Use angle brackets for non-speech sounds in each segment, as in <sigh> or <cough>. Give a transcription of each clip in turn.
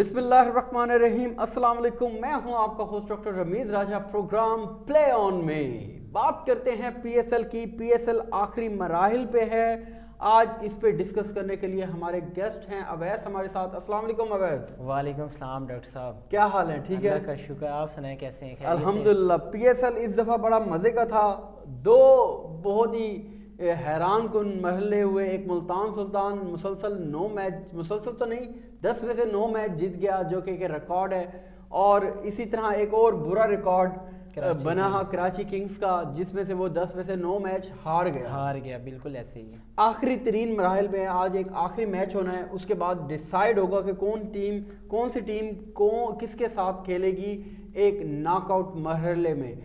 बिस्मिल्लाहिर्रहमानिर्रहीम अस्सलाम वालेकुम मैं हूँ आपका host doctor Ramiz Raja. Programme play on में बात करते हैं पीएसएल की। पीएसएल आखिरी मराहल पे है। आज इस पे डिस्कस करने के लिए हमारे गेस्ट हैं अवैस हमारे साथ। अस्सलाम वालेकुम अवैस। वालेकुम सलाम डॉक्टर साहब। क्या हाल है? ठीक है? का शुक्र आप सुनाए कैसे हैं? अल्हम्दुलिल्लाह पीएसएल इस दफ़ा बड़ा मज़े का था। दो बहुत ही हैरान कन महले हुए एक मुल्तान सुल्तान मुसलसल नौ मैच मुसलसल तो नहीं दस में से नौ मैच जीत गया जो कि एक रिकॉर्ड है। और इसी तरह एक और बुरा रिकॉर्ड बना हा कराची किंग्स का जिसमें से वो दस में से नौ मैच हार गया। हार गया बिल्कुल ऐसे ही। आखिरी तरीन मराहल में आज एक आखिरी मैच होना है उसके बाद डिसाइड होगा कि कौन टीम कौन सी टीम कौन किसके साथ खेलेगी एक नॉकआउट मरहले में।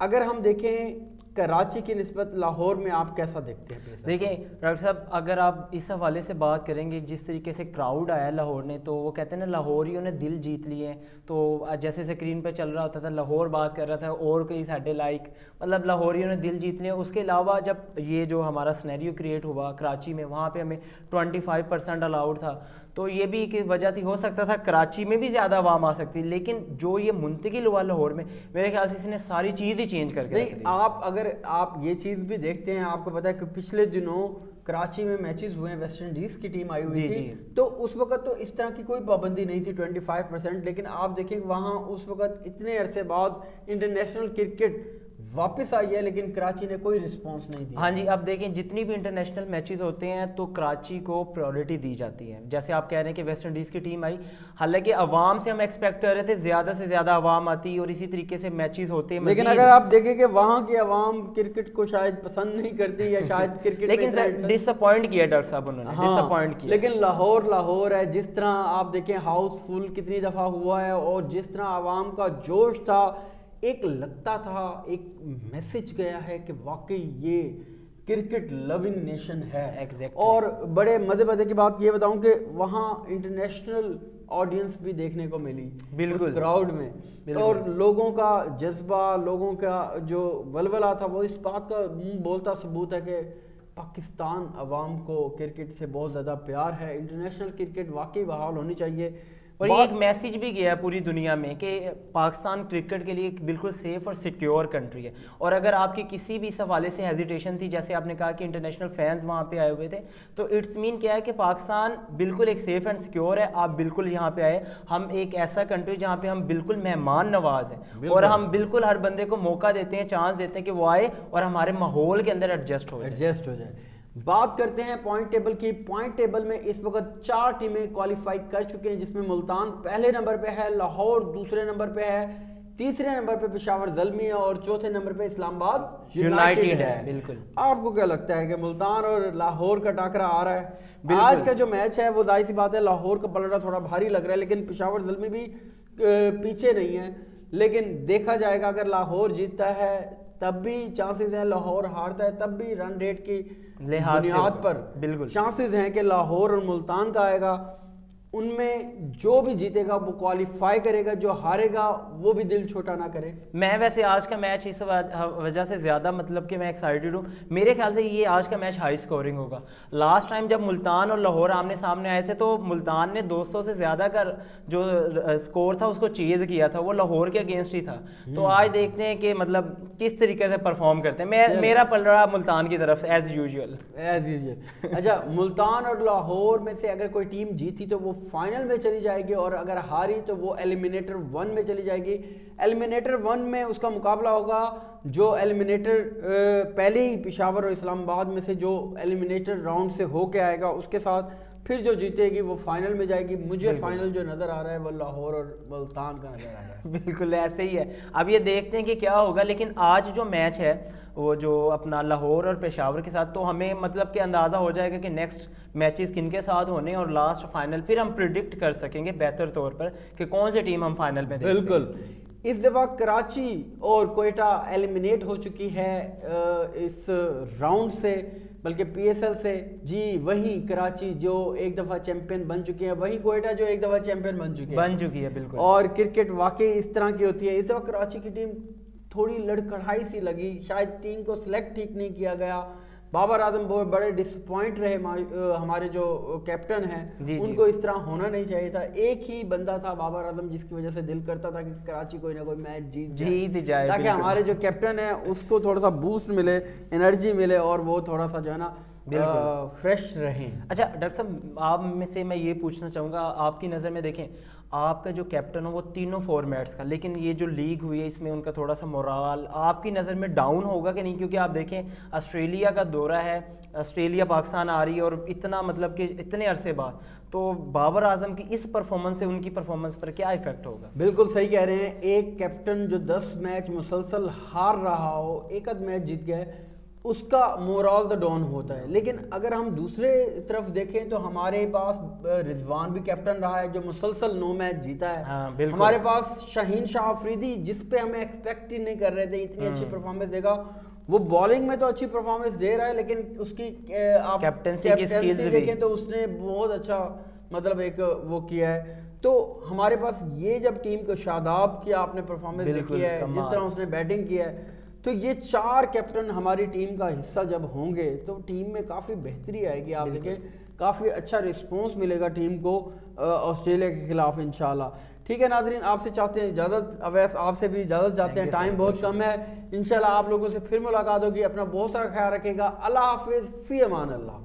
अगर हम देखें कराची की नस्बत लाहौर में आप कैसा देखते हैं देखिए डॉक्टर साहब अगर आप इस हवाले से बात करेंगे जिस तरीके से क्राउड आया लाहौर ने तो वो कहते हैं ना लाहौरियों ने दिल जीत लिए। तो जैसे स्क्रीन पर चल रहा होता था लाहौर बात कर रहा था और कई साढ़े लाइक मतलब लाहौरियों ने दिल जीत लिया उसके अलावा जब ये जो हमारा स्नैरियो क्रिएट हुआ कराची में वहाँ पर हमें ट्वेंटी फाइव परसेंट अलाउड था। तो ये भी एक वजह थी हो सकता था कराची में भी ज़्यादा आवाम आ सकती लेकिन जो ये मुंतकिल हुआ लाहौर में मेरे ख्याल से इसने सारी चीज़ ही चेंज करके आप अगर आप ये चीज़ भी देखते हैं आपको पता है कि पिछले दिनों कराची में मैचेस हुए हैं वेस्ट इंडीज की टीम आई हुई थी। तो उस वक्त तो इस तरह की कोई पाबंदी नहीं थी 25 परसेंट लेकिन आप देखें वहाँ उस वक्त इतने अरसे बाद इंटरनेशनल क्रिकेट वापस आई है लेकिन कराची ने कोई रिस्पांस नहीं दिया। हाँ जी अब देखें जितनी भी इंटरनेशनल मैचेस होते हैं तो कराची को प्रायोरिटी दी जाती है। जैसे आप कह रहे हैं कि वेस्ट इंडीज़ की टीम आई हालाँकि अवाम से हम एक्सपेक्ट कर रहे थे ज़्यादा से ज़्यादा अवाम आती और इसी तरीके से मैचेस होते हैं। लेकिन अगर आप देखें कि वहाँ की अवाम क्रिकेट को शायद पसंद नहीं करती या <laughs> शायद क्रिकेट लेकिन डिसअपॉइंट किया डॉक्टर साहब उन्होंने डिसअपॉइंट हाँ, किया। लेकिन लाहौर लाहौर है जिस तरह आप देखें हाउसफुल कितनी दफ़ा हुआ है और जिस तरह आवाम का जोश था एक लगता था एक मैसेज गया है कि वाकई ये क्रिकेट लविंग नेशन है। Exactly. और बड़े मज़े मज़े की बात ये बताऊँ कि वहाँ इंटरनेशनल ऑडियंस भी देखने को मिली बिल्कुल। क्राउड में। बिल्कुल। और लोगों का जज्बा लोगों का जो वलवला था वो इस बात का बोलता सबूत है कि पाकिस्तान अवाम को क्रिकेट से बहुत ज़्यादा प्यार है। इंटरनेशनल क्रिकेट वाकई बहाल होनी चाहिए। और ये एक मैसेज भी गया है पूरी दुनिया में कि पाकिस्तान क्रिकेट के लिए एक बिल्कुल सेफ़ और सिक्योर कंट्री है। और अगर आपकी किसी भी हवाले से हेजिटेशन थी जैसे आपने कहा कि इंटरनेशनल फैंस वहाँ पे आए हुए थे तो इट्स मीन क्या है कि पाकिस्तान बिल्कुल एक सेफ़ एंड सिक्योर है आप बिल्कुल यहाँ पे आए। हम एक ऐसा कंट्री जहाँ पे हम बिल्कुल मेहमान नवाज़ हैं। और हम बिल्कुल हर बंदे को मौका देते हैं चांस देते हैं कि वो आए और हमारे माहौल के अंदर एडजस्ट हो एडजस्ट हो जाए। बात करते हैं पॉइंट टेबल की। पॉइंट टेबल में इस वक्त चार टीमें क्वालिफाई कर चुके हैं जिसमें मुल्तान पहले नंबर पे है लाहौर दूसरे नंबर पे है तीसरे नंबर पे पिशावर जलमी है और चौथे नंबर पे इस्लामाबाद यूनाइटेड है बिल्कुल। आपको क्या लगता है कि मुल्तान और लाहौर का टाकरा आ रहा है? आज का जो मैच है वो ज़ाहिर सी बात है लाहौर का पलड़ा थोड़ा भारी लग रहा है लेकिन पिशावर जलमी भी पीछे नहीं है। लेकिन देखा जाएगा अगर लाहौर जीतता है तब भी चांसेस हैं लाहौर हारता है तब भी रन रेट की लिहाज पर बिल्कुल। चांसेस हैं कि लाहौर और मुल्तान का आएगा। उनमें जो भी जीतेगा वो क्वालिफाई करेगा जो हारेगा वो भी दिल छोटा ना करे। मैं वैसे आज का मैच इस वजह से ज़्यादा मतलब कि मैं एक्साइटेड हूँ। मेरे ख्याल से ये आज का मैच हाई स्कोरिंग होगा। लास्ट टाइम जब मुल्तान और लाहौर आमने सामने आए थे तो मुल्तान ने 200 से ज़्यादा का जो स्कोर था उसको चेज़ किया था। वो लाहौर के अगेंस्ट ही था। तो हम्म। आज देखते हैं कि मतलब किस तरीके से परफॉर्म करते हैं। मैं मेरा पल रहा मुल्तान की तरफ़ एज यूजल एज यूजल अच्छा मुल्तान और लाहौर में से अगर कोई टीम जीती तो वो फाइनल में चली जाएगी और अगर हारी तो वो एलिमिनेटर वन में चली जाएगी। एलिमिनेटर वन में उसका मुकाबला होगा जो एलिमिनेटर पहले ही पिशावर और इस्लामाबाद में से जो एलिमिनेटर राउंड से होके आएगा उसके साथ फिर जो जीतेगी वो फाइनल में जाएगी। मुझे फाइनल जो नज़र आ रहा है वो लाहौर और मुल्तान का नज़र आ रहा है। <laughs> बिल्कुल ऐसे ही है। अब ये देखते हैं कि क्या होगा लेकिन आज जो मैच है वो जो अपना लाहौर और पेशावर के साथ तो हमें मतलब कि अंदाज़ा हो जाएगा कि नेक्स्ट मैचेस किन के साथ होने और लास्ट फाइनल फिर हम प्रिडिक्ट कर सकेंगे बेहतर तौर पर कि कौन सी टीम हम फाइनल में बिल्कुल। इस दफ़ा कराची और कोयटा एलिमिनेट हो चुकी है इस राउंड से बल्कि पीएसएल से। जी वही कराची जो एक दफ़ा चैंपियन बन चुकी है वही कोयटा जो एक दफ़ा चैंपियन बन चुकी है। बन चुकी है बिल्कुल। और क्रिकेट वाकई इस तरह की होती है। इस दफ़ा कराची की टीम थोड़ी लड़कड़ाई सी लगी। शायद टीम को सिलेक्ट ठीक नहीं किया गया। बाबर आज़म बहुत बड़े डिसपॉइंट रहे हमारे जो कैप्टन हैं। उनको इस तरह होना नहीं चाहिए था। एक ही बंदा था बाबर आज़म जिसकी वजह से दिल करता था कि कराची कोई ना कोई मैच जीत जीत जाए ताकि हमारे जो कैप्टन है उसको थोड़ा सा बूस्ट मिले एनर्जी मिले और वो थोड़ा सा जो है ना फ्रेश रहें। अच्छा डॉक्टर साहब आप में से मैं ये पूछना चाहूँगा आपकी नज़र में देखें आपका जो कैप्टन हो वो तीनों फॉर्मेट्स का लेकिन ये जो लीग हुई है इसमें उनका थोड़ा सा मोराल आपकी नज़र में डाउन होगा कि नहीं? क्योंकि आप देखें ऑस्ट्रेलिया का दौरा है ऑस्ट्रेलिया पाकिस्तान आ रही है और इतना मतलब कि इतने अरसे बाद तो बाबर आज़म की इस परफॉर्मेंस से उनकी परफॉर्मेंस पर क्या इफ़ेक्ट होगा? बिल्कुल सही कह रहे हैं एक कैप्टन जो दस मैच मुसलसल हार रहा हो एक आध मैच जीत गया उसका मोरल द डॉन होता है। लेकिन अगर हम दूसरे तरफ़ देखें तो हमारे पास रिजवान भी कैप्टन रहा है जो मुसलसल नो मैच जीता है। हाँ, हमारे पास शाहीन शाह अफरीदी जिस पे हमें एक्सपेक्ट ही नहीं कर रहे थे इतनी अच्छी परफॉर्मेंस हम्म। देगा। वो बॉलिंग में तो अच्छी परफॉर्मेंस दे रहा है लेकिन उसकी आप कैप्टनसी की स्किल्स देखें तो उसने बहुत अच्छा मतलब एक वो किया है। तो हमारे पास ये जब टीम को शादाब की आपने परफॉर्मेंस देखी है जिस तरह उसने बैटिंग किया है तो ये चार कैप्टन हमारी टीम का हिस्सा जब होंगे तो टीम में काफ़ी बेहतरी आएगी। आप देखें काफ़ी अच्छा रिस्पॉन्स मिलेगा टीम को ऑस्ट्रेलिया के खिलाफ इनशाला ठीक है नाजरीन आपसे चाहते हैं इजाज़त अवैस आपसे भी इजाज़त चाहते हैं। टाइम बहुत कम है। इनशाला आप लोगों से फिर मुलाकात होगी। अपना बहुत सारा ख्याल रखेगा। अल्लाह हाफिज़। फ़ी अमान अल्लाह।